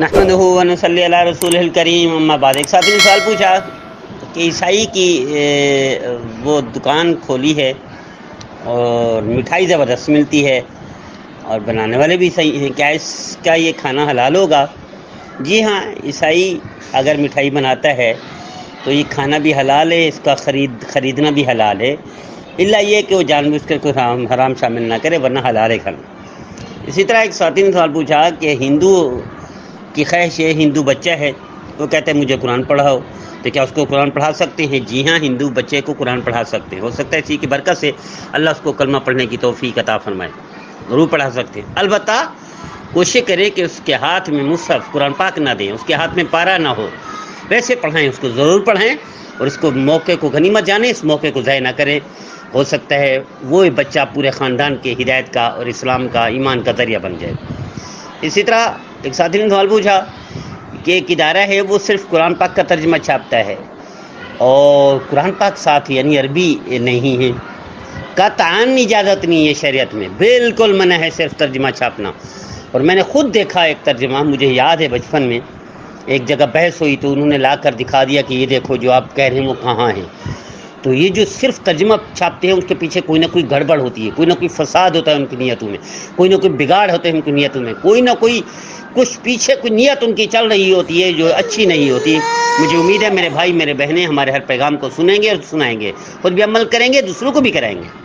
नहमद रसूल करीम। अम्माबाद एक साथी ने सवाल पूछा कि ईसाई की वो दुकान खोली है और मिठाई ज़बरदस्त मिलती है और बनाने वाले भी सही हैं, क्या इसका ये खाना हलाल होगा? जी हाँ ईसाई अगर मिठाई बनाता है तो ये खाना भी हलाल है, इसका ख़रीद, ख़रीदना भी हलाल है। इल्ला ये कि वो जानबूझ कर कोई हराम हराम शामिल ना करे, वरना हलाल है खाना। इसी तरह एक साथी ने सवाल पूछा कि हिंदू की ख्वाहिश है हिंदू बच्चा है, वो कहते हैं, मुझे कुरान पढ़ाओ। तो क्या उसको कुरान पढ़ा सकते हैं? जी हाँ हिंदू बच्चे को कुरान पढ़ा सकते हैं। हो सकता है इसी की बरकत से अल्लाह उसको कलमा पढ़ने की तोफ़ी कता फरमाए। ज़रूर पढ़ा सकते हैं। अलबत् कोशिश करें कि उसके हाथ में मुसफ़ कुरान पाक ना दें, उसके हाथ में पारा ना हो। वैसे पढ़ाएँ, उसको ज़रूर पढ़ाएँ और इसको मौके को गनीमत जाने, इस मौके को ज़ाय ना करें। हो सकता है, वो बच्चा पूरे ख़ानदान के हिदायत का और इस्लाम का ईमान का ज़रिया बन जाए। इसी तरह एक साथी ने सवाल पूछा कि एक इदारा है, वो सिर्फ़ कुरान पाक का तर्जमा छापता है। और कुरान पाक साथ यानी अरबी नहीं है। का तान इजाज़त नहीं है शरीयत में। बिल्कुल मना है सिर्फ़ तर्जमा छापना। और मैंने ख़ुद देखा एक तर्जमा, मुझे याद है बचपन में। एक जगह बहस हुई तो उन्होंने ला कर दिखा दिया कि ये देखो जो आप कह रहे हैं वो कहाँ है। तो ये जो सिर्फ़ तर्जमा छापते हैं, उसके पीछे कोई ना कोई गड़बड़ होती है, कोई ना कोई फसाद होता है उनकी नीयतों में, कोई ना कोई बिगाड़ होते हैं उनकी नीयतों में, कोई ना कोई कुछ पीछे कोई नीयत उनकी चल रही होती है, जो अच्छी नहीं होती। मुझे उम्मीद है मेरे भाई, मेरे बहनें हमारे हर पैगाम को सुनेंगे और सुनाएँगे, खुद भी अमल करेंगे, दूसरों को भी कराएँगे।